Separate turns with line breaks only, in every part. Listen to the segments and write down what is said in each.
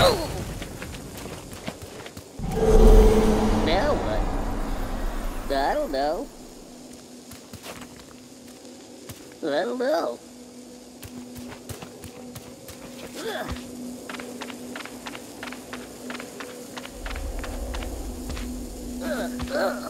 Now what? I don't know. I don't know. Ugh. Ugh. Ugh.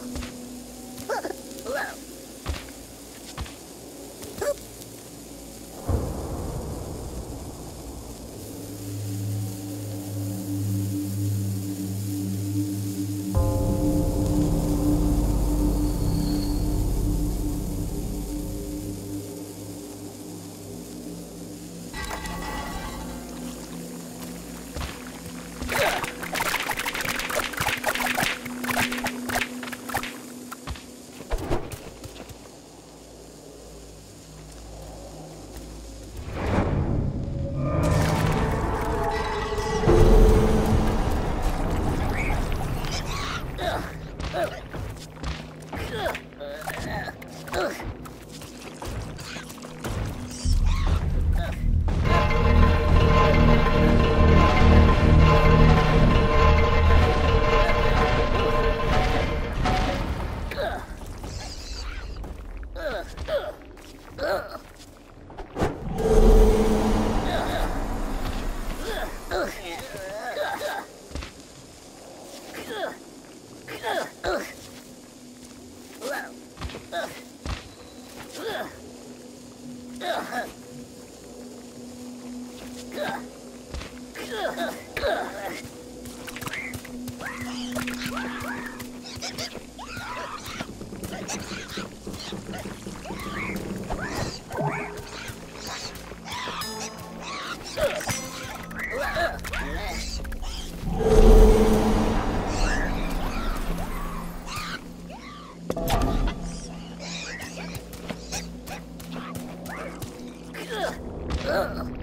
Ugh.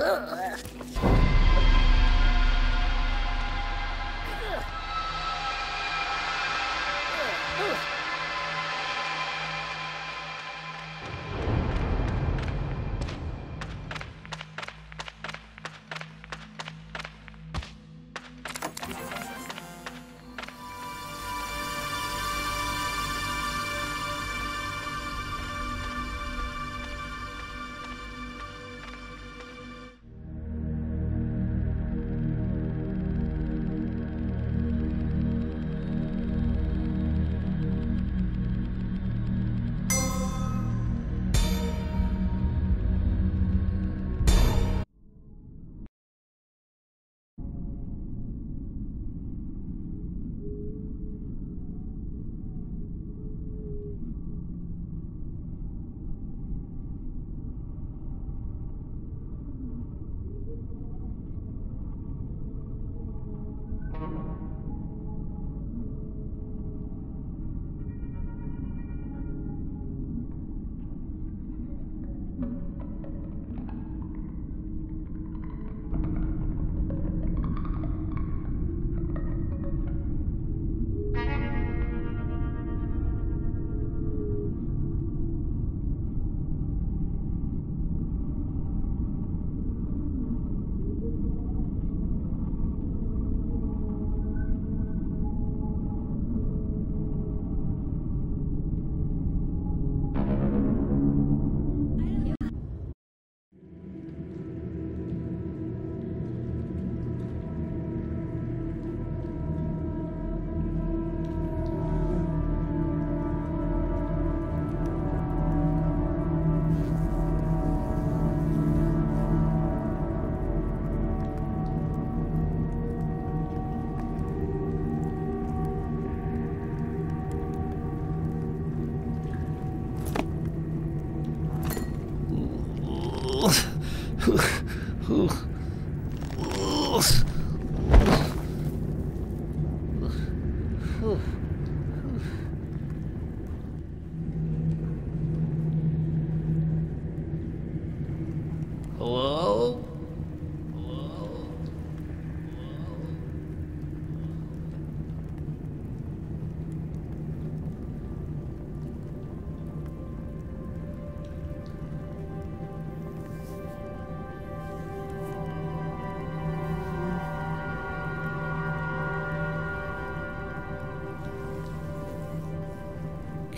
Ugh. Hello?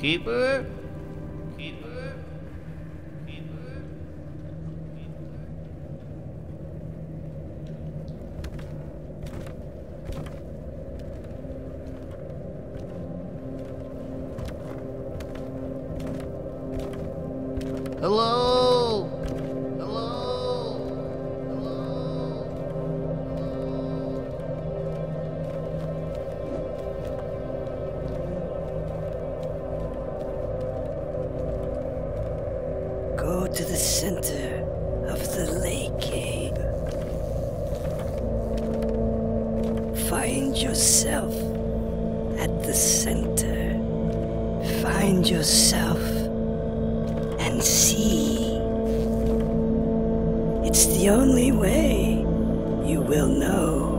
Keeper?
Go to the center of the lake, Abe. Find yourself at the center. Find yourself and see. It's the only way you will know.